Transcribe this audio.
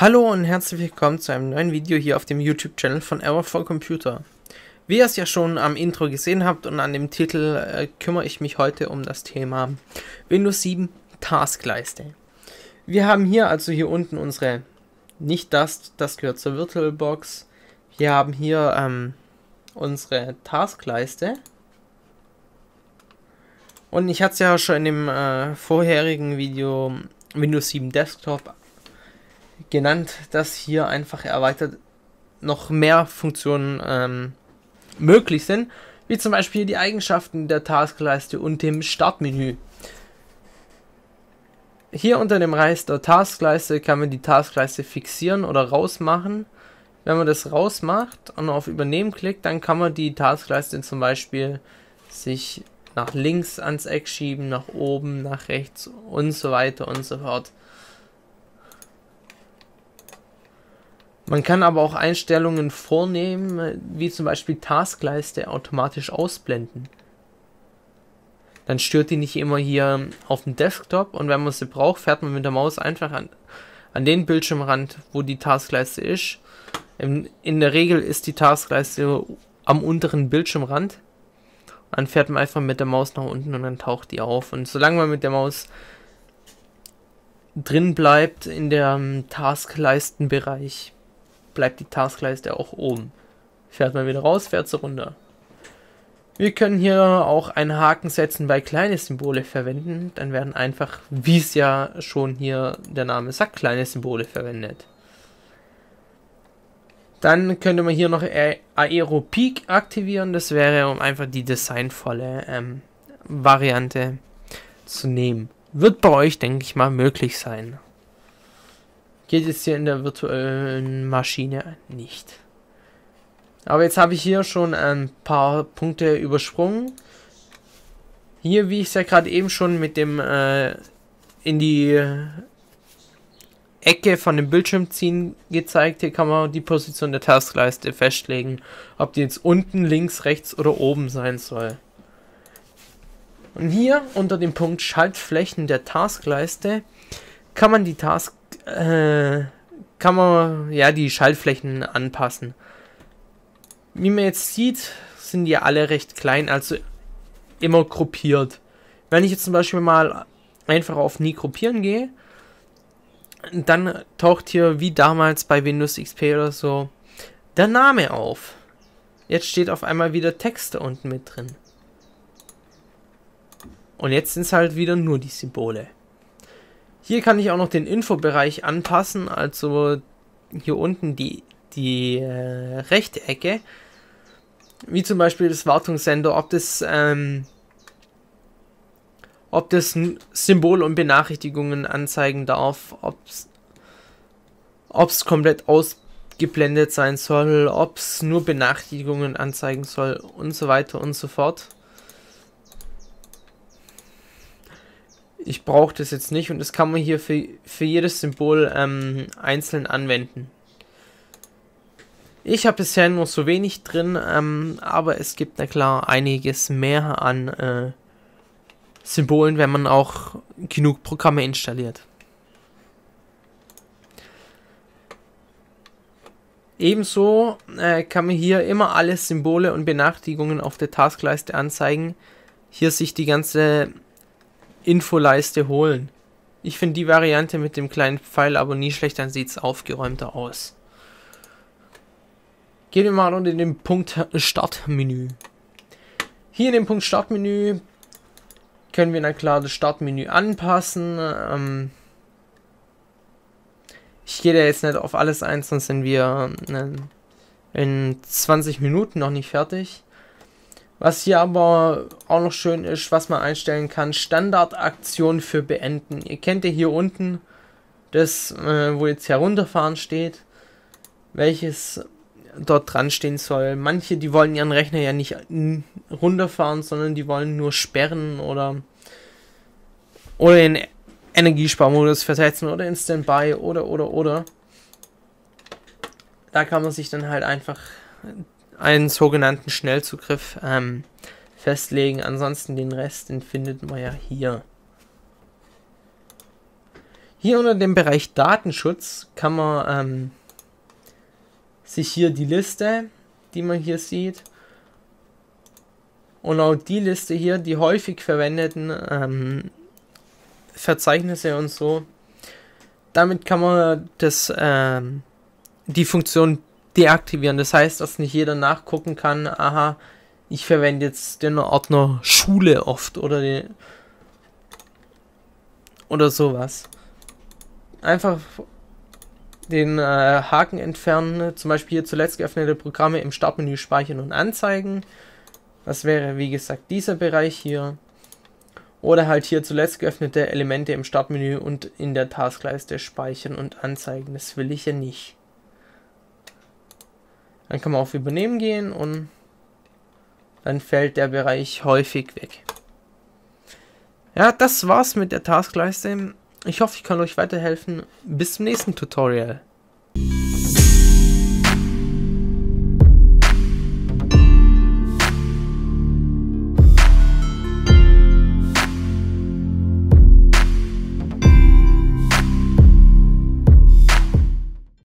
Hallo und herzlich willkommen zu einem neuen Video hier auf dem YouTube-Channel von Error for Computer. Wie ihr es ja schon am Intro gesehen habt und an dem Titel, äh, kümmere ich mich heute um das Thema Windows 7 Taskleiste. Wir haben hier also hier unten unsere, nicht das, das gehört zur VirtualBox. Wir haben hier ähm, unsere Taskleiste. Und ich hatte es ja schon in dem äh, vorherigen Video Windows 7 Desktop genannt, dass hier einfach erweitert noch mehr Funktionen ähm, möglich sind, wie zum Beispiel die Eigenschaften der Taskleiste und dem Startmenü. Hier unter dem Reis der Taskleiste kann man die Taskleiste fixieren oder rausmachen. Wenn man das rausmacht und auf Übernehmen klickt, dann kann man die Taskleiste zum Beispiel sich nach links ans Eck schieben, nach oben, nach rechts und so weiter und so fort. Man kann aber auch Einstellungen vornehmen, wie zum Beispiel Taskleiste automatisch ausblenden. Dann stört die nicht immer hier auf dem Desktop und wenn man sie braucht, fährt man mit der Maus einfach an, an den Bildschirmrand, wo die Taskleiste ist. In, in der Regel ist die Taskleiste am unteren Bildschirmrand. Dann fährt man einfach mit der Maus nach unten und dann taucht die auf. Und solange man mit der Maus drin bleibt in dem Taskleistenbereich, bleibt die Taskleiste auch oben. Fährt man wieder raus, fährt sie runter. Wir können hier auch einen Haken setzen bei kleine Symbole verwenden. Dann werden einfach, wie es ja schon hier der Name sagt, kleine Symbole verwendet. Dann könnte man hier noch Aero Peak aktivieren. Das wäre, um einfach die designvolle ähm, Variante zu nehmen. Wird bei euch, denke ich mal, möglich sein. Geht es hier in der virtuellen Maschine nicht. Aber jetzt habe ich hier schon ein paar Punkte übersprungen. Hier, wie ich es ja gerade eben schon mit dem äh, in die Ecke von dem Bildschirm ziehen gezeigt, hier kann man die Position der Taskleiste festlegen, ob die jetzt unten, links, rechts oder oben sein soll. Und hier unter dem Punkt Schaltflächen der Taskleiste kann man die Task äh, kann man ja die Schaltflächen anpassen. Wie man jetzt sieht, sind die alle recht klein, also immer gruppiert. Wenn ich jetzt zum Beispiel mal einfach auf Nie gruppieren gehe, dann taucht hier wie damals bei Windows XP oder so der Name auf. Jetzt steht auf einmal wieder Texte unten mit drin. Und jetzt sind es halt wieder nur die Symbole. Hier kann ich auch noch den Infobereich anpassen, also hier unten die, die äh, rechte Ecke, wie zum Beispiel das Wartungssender, ob das, ähm, ob das Symbol und Benachrichtigungen anzeigen darf, ob es komplett ausgeblendet sein soll, ob es nur Benachrichtigungen anzeigen soll und so weiter und so fort. Ich brauche das jetzt nicht und das kann man hier für, für jedes Symbol ähm, einzeln anwenden. Ich habe bisher nur so wenig drin, ähm, aber es gibt na klar einiges mehr an äh, Symbolen, wenn man auch genug Programme installiert. Ebenso äh, kann man hier immer alle Symbole und Benachrichtigungen auf der Taskleiste anzeigen. Hier sich die ganze Infoleiste holen. Ich finde die Variante mit dem kleinen Pfeil aber nie schlecht, dann sieht es aufgeräumter aus. Gehen wir mal unter den Punkt Startmenü. Hier in dem Punkt Startmenü können wir dann klar das Startmenü anpassen. Ähm ich gehe da jetzt nicht auf alles ein, sonst sind wir äh, in 20 Minuten noch nicht fertig. Was hier aber auch noch schön ist, was man einstellen kann, Standardaktion für beenden. Ihr kennt ja hier unten das, äh, wo jetzt herunterfahren steht, welches dort dran stehen soll. Manche, die wollen ihren Rechner ja nicht runterfahren, sondern die wollen nur sperren oder oder in Energiesparmodus versetzen oder in Standby oder oder oder. Da kann man sich dann halt einfach einen sogenannten Schnellzugriff ähm, festlegen. Ansonsten den Rest, den findet man ja hier. Hier unter dem Bereich Datenschutz kann man ähm, sich hier die Liste, die man hier sieht, und auch die Liste hier, die häufig verwendeten ähm, Verzeichnisse und so. Damit kann man das, ähm, die Funktion deaktivieren. Das heißt, dass nicht jeder nachgucken kann, aha, ich verwende jetzt den Ordner Schule oft oder den, oder sowas. Einfach den äh, Haken entfernen, zum Beispiel hier zuletzt geöffnete Programme im Startmenü speichern und anzeigen. Das wäre wie gesagt dieser Bereich hier. Oder halt hier zuletzt geöffnete Elemente im Startmenü und in der Taskleiste speichern und anzeigen. Das will ich ja nicht. Dann kann man auf Übernehmen gehen und dann fällt der Bereich häufig weg. Ja, das war's mit der Taskleiste. Ich hoffe, ich kann euch weiterhelfen. Bis zum nächsten Tutorial.